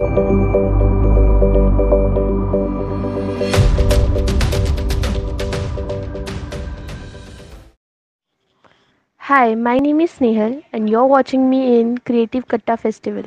Hi, my name is Snehal and you're watching me in Creative Katta Festival.